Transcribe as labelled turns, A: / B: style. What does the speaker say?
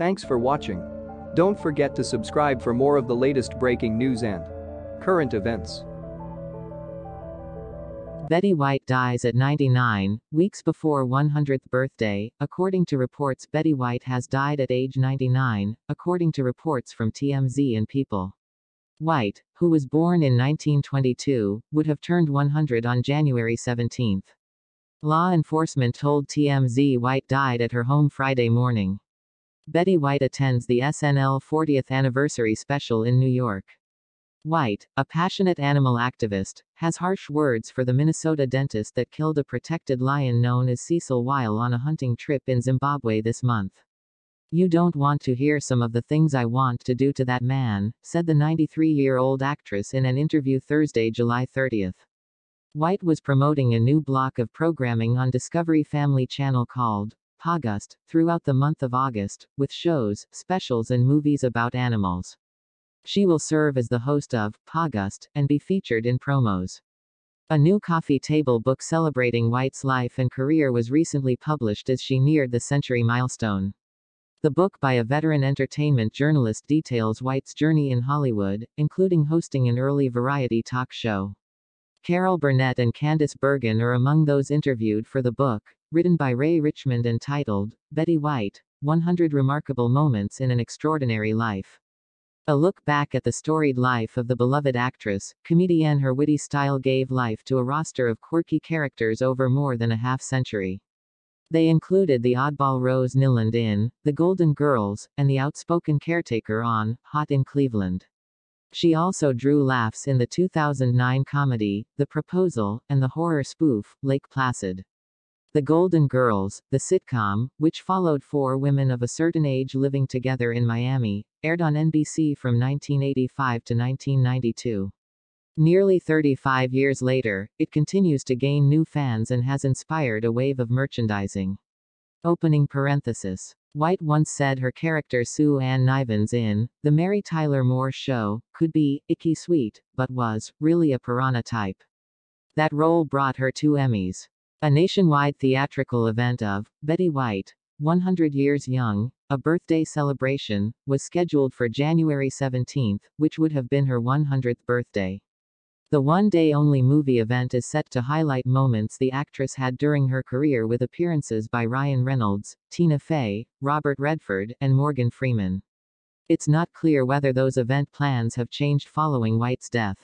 A: Thanks for watching. Don't forget to subscribe for more of the latest breaking news and current events.
B: Betty White dies at 99, weeks before 100th birthday. According to reports, Betty White has died at age 99, according to reports from TMZ and People. White, who was born in 1922, would have turned 100 on January 17. Law enforcement told TMZ White died at her home Friday morning. Betty White attends the SNL 40th anniversary special in New York. White, a passionate animal activist, has harsh words for the Minnesota dentist that killed a protected lion known as Cecil while on a hunting trip in Zimbabwe this month. You don't want to hear some of the things I want to do to that man, said the 93 year old actress in an interview Thursday, July 30th. White was promoting a new block of programming on Discovery Family Channel called Pawgust throughout the month of August, with shows, specials, and movies about animals. She will serve as the host of Pawgust and be featured in promos. A new coffee table book celebrating White's life and career was recently published as she neared the century milestone. The book by a veteran entertainment journalist details White's journey in Hollywood, including hosting an early variety talk show. Carol Burnett and Candice Bergen are among those interviewed for the book, written by Ray Richmond and titled, Betty White 100 Remarkable Moments in an Extraordinary Life. A look back at the storied life of the beloved actress, comedienne her witty style gave life to a roster of quirky characters over more than a half century. They included the oddball Rose Nylund in The Golden Girls, and the outspoken caretaker on Hot in Cleveland. She also drew laughs in the 2009 comedy, The Proposal, and the horror spoof, Lake Placid. The Golden Girls, the sitcom, which followed four women of a certain age living together in Miami, aired on NBC from 1985 to 1992. Nearly 35 years later, it continues to gain new fans and has inspired a wave of merchandising. Opening parenthesis. White once said her character Sue Ann Nivens in The Mary Tyler Moore Show could be icky sweet, but was really a piranha type. That role brought her two Emmys. A nationwide theatrical event of Betty White, 100 Years Young, a birthday celebration, was scheduled for January 17, which would have been her 100th birthday. The one day only movie event is set to highlight moments the actress had during her career with appearances by Ryan Reynolds, Tina Fey, Robert Redford, and Morgan Freeman. It's not clear whether those event plans have changed following White's death.